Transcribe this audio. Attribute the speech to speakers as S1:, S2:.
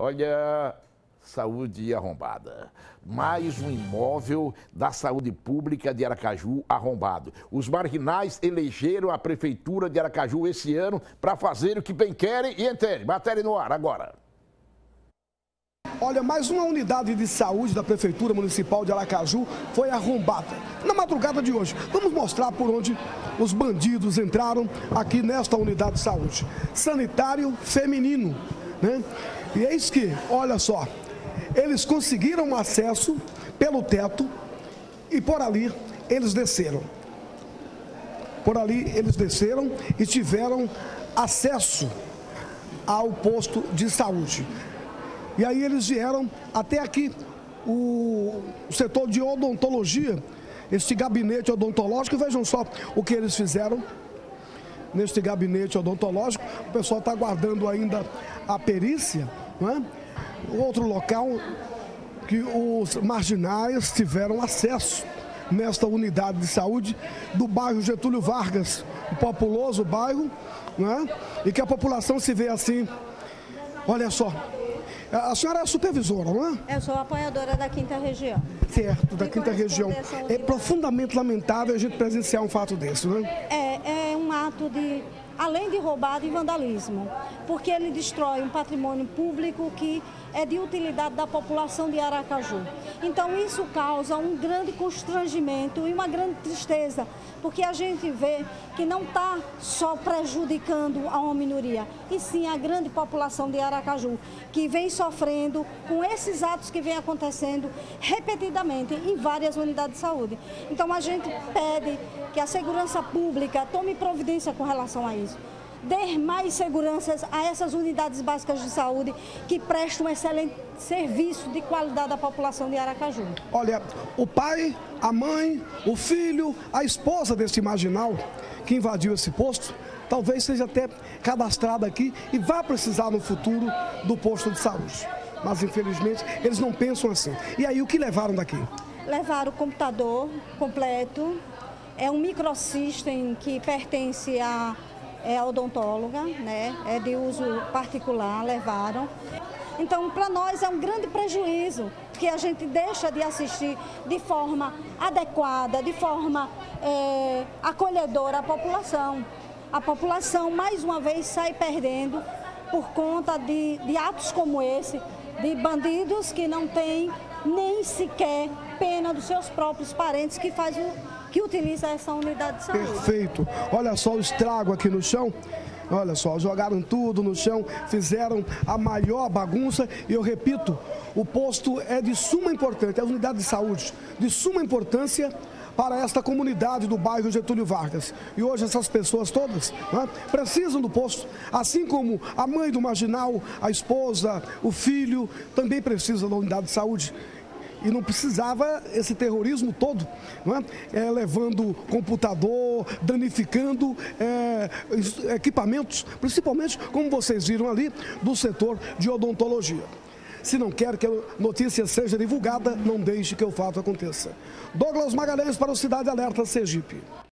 S1: Olha, saúde arrombada. Mais um imóvel da saúde pública de Aracaju arrombado. Os marginais elegeram a prefeitura de Aracaju esse ano para fazer o que bem querem e entendem. Matéria no ar agora.
S2: Olha, mais uma unidade de saúde da Prefeitura Municipal de Aracaju foi arrombada na madrugada de hoje. Vamos mostrar por onde os bandidos entraram aqui nesta unidade de saúde. Sanitário feminino, né? E eis que, olha só, eles conseguiram acesso pelo teto e por ali eles desceram. Por ali eles desceram e tiveram acesso ao posto de saúde. E aí eles vieram até aqui, o, setor de odontologia, este gabinete odontológico, vejam só o que eles fizeram neste gabinete odontológico. O pessoal está aguardando ainda a perícia. Não é? Outro local que os marginais tiveram acesso nesta unidade de saúde do bairro Getúlio Vargas, um populoso bairro, né? e que a população se vê assim, olha só, a senhora é supervisora, não
S3: é? Eu sou apoiadora da quinta região.
S2: Certo, da quinta região. É profundamente lamentável a gente presenciar um fato desse, não
S3: é? É, é um ato de além de roubado e vandalismo, porque ele destrói um patrimônio público que é de utilidade da população de Aracaju. Então isso causa um grande constrangimento e uma grande tristeza, porque a gente vê que não está só prejudicando a uma minoria, e sim a grande população de Aracaju, que vem sofrendo com esses atos que vem acontecendo repetidamente em várias unidades de saúde. Então a gente pede que a segurança pública tome providência com relação a isso dar mais seguranças a essas unidades básicas de saúde que prestam um excelente serviço de qualidade à população de Aracaju.
S2: Olha, o pai, a mãe, o filho, a esposa desse marginal que invadiu esse posto, talvez seja até cadastrado aqui e vá precisar no futuro do posto de saúde. Mas infelizmente eles não pensam assim. E aí o que levaram daqui?
S3: Levaram o computador completo, é um microsystem que pertence a é odontóloga, né? é de uso particular, levaram. Então, para nós é um grande prejuízo que a gente deixa de assistir de forma adequada, de forma é, acolhedora à população. A população, mais uma vez, sai perdendo por conta de, de atos como esse, de bandidos que não têm nem sequer pena dos seus próprios parentes que faz o que utiliza essa unidade de saúde.
S2: Perfeito. Olha só o estrago aqui no chão. Olha só, jogaram tudo no chão, fizeram a maior bagunça e eu repito, o posto é de suma importância, é a unidade de saúde de suma importância para esta comunidade do bairro Getúlio Vargas. E hoje essas pessoas todas né, precisam do posto, assim como a mãe do marginal, a esposa, o filho, também precisam da unidade de saúde e não precisava esse terrorismo todo, é? É, levando computador, danificando é, equipamentos, principalmente, como vocês viram ali, do setor de odontologia. Se não quer que a notícia seja divulgada, não deixe que o fato aconteça. Douglas Magalhães para o Cidade Alerta Sergipe.